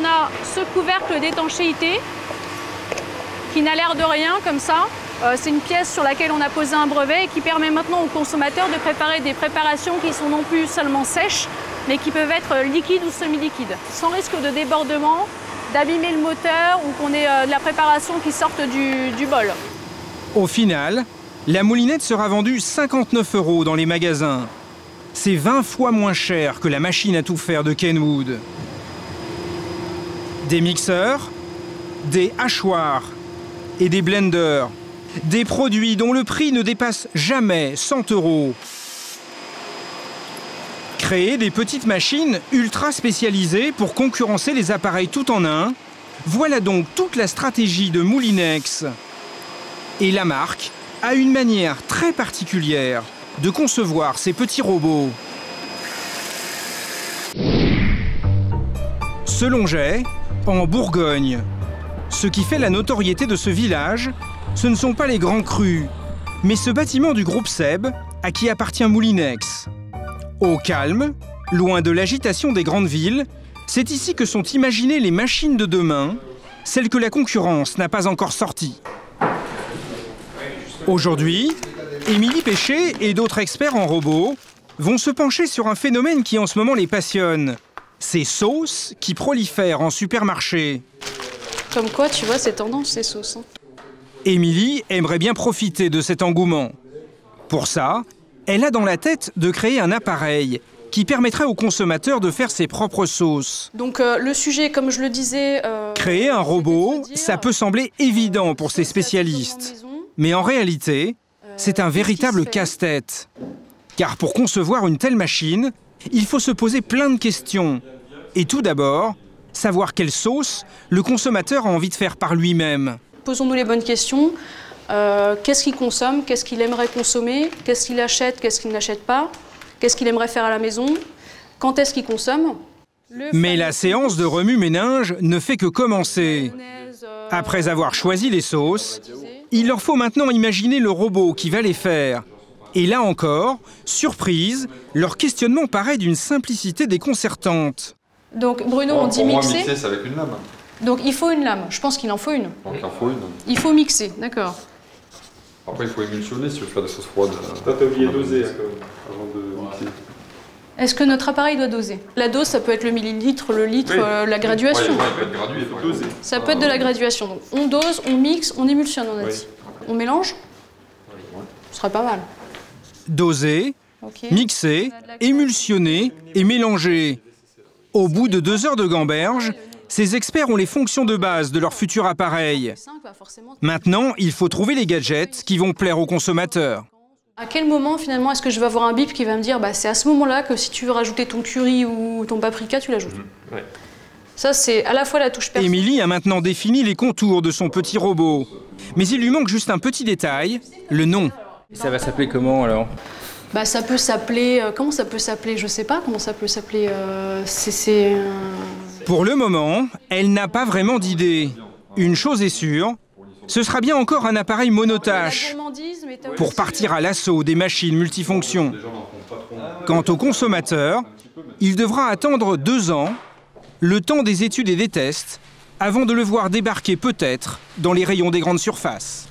On a ce couvercle d'étanchéité qui n'a l'air de rien comme ça. Euh, c'est une pièce sur laquelle on a posé un brevet et qui permet maintenant aux consommateurs de préparer des préparations qui sont non plus seulement sèches, mais qui peuvent être liquides ou semi-liquides, sans risque de débordement, d'abîmer le moteur ou qu'on ait euh, de la préparation qui sorte du, du bol. Au final, la moulinette sera vendue 59 euros dans les magasins. C'est 20 fois moins cher que la machine à tout faire de Kenwood. Des mixeurs, des hachoirs et des blenders. Des produits dont le prix ne dépasse jamais 100 euros. Créer des petites machines ultra spécialisées pour concurrencer les appareils tout en un, voilà donc toute la stratégie de Moulinex. Et la marque a une manière très particulière de concevoir ces petits robots. Selon Jay, en Bourgogne, ce qui fait la notoriété de ce village, ce ne sont pas les grands crus, mais ce bâtiment du groupe Seb, à qui appartient Moulinex. Au calme, loin de l'agitation des grandes villes, c'est ici que sont imaginées les machines de demain, celles que la concurrence n'a pas encore sorties. Aujourd'hui, Émilie Péché et d'autres experts en robots vont se pencher sur un phénomène qui en ce moment les passionne. Ces sauces qui prolifèrent en supermarché. Comme quoi, tu vois, c'est tendance ces sauces. hein. Émilie aimerait bien profiter de cet engouement. Pour ça, elle a dans la tête de créer un appareil qui permettrait aux consommateurs de faire ses propres sauces. Donc euh, le sujet, comme je le disais... euh, Créer un robot, ça peut sembler évident pour ces spécialistes. Mais en réalité, c'est un véritable casse-tête. Car pour concevoir une telle machine, il faut se poser plein de questions. Et tout d'abord, savoir quelle sauce le consommateur a envie de faire par lui-même. Posons-nous les bonnes questions. Euh, qu'est-ce qu'il consomme? Qu'est-ce qu'il aimerait consommer? Qu'est-ce qu'il achète? Qu'est-ce qu'il n'achète pas? Qu'est-ce qu'il aimerait faire à la maison? Quand est-ce qu'il consomme? Mais la séance de remue-ménage ne fait que commencer. euh, Après avoir choisi les sauces, il leur faut maintenant imaginer le robot qui va les faire. Et là encore, surprise, leur questionnement paraît d'une simplicité déconcertante. Donc Bruno, on dit Pour moi, mixer. mixer, c'est avec une lame. Donc il faut une lame. Je pense qu'il en faut une. Donc il en faut une. Il faut mixer, d'accord. Après, il faut émulsionner si tu veux faire des sauces froides. Toi, t'as oublié de doser avant de mixer. Est-ce que notre appareil doit doser? La dose, ça peut être le millilitre, le litre, Oui. euh, la Ouais, graduation. il peut être gradué. Il faut par doser. exemple. Ça peut être de la graduation. Donc on dose, on mixe, on émulsionne, on a Oui. dit. On mélange? Ce serait pas mal. Doser, mixer, émulsionner et mélanger. Au bout de deux heures de gamberge, ces experts ont les fonctions de base de leur futur appareil. Maintenant, il faut trouver les gadgets qui vont plaire aux consommateurs. À quel moment finalement est-ce que je vais avoir un bip qui va me dire bah, c'est à ce moment-là que si tu veux rajouter ton curry ou ton paprika, tu l'ajoutes Ouais. Ça, c'est à la fois la touche personnelle. Émilie a maintenant défini les contours de son petit robot. Mais il lui manque juste un petit détail, le nom. Ça va s'appeler comment alors Bah, ça peut s'appeler. euh, comment ça peut s'appeler Je sais pas comment ça peut s'appeler. euh, c'est. euh, Pour le moment, elle n'a pas vraiment d'idée. Une chose est sûre, ce sera bien encore un appareil t'as pour partir à l'assaut des machines multifonctions. Quant au consommateur, il devra attendre deux ans, le temps des études et des tests, avant de le voir débarquer peut-être dans les rayons des grandes surfaces.